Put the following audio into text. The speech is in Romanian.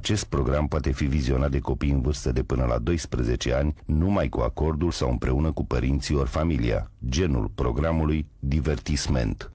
Acest program poate fi vizionat de copii în vârstă de până la 12 ani, numai cu acordul sau împreună cu părinții ori familia. Genul programului divertisment.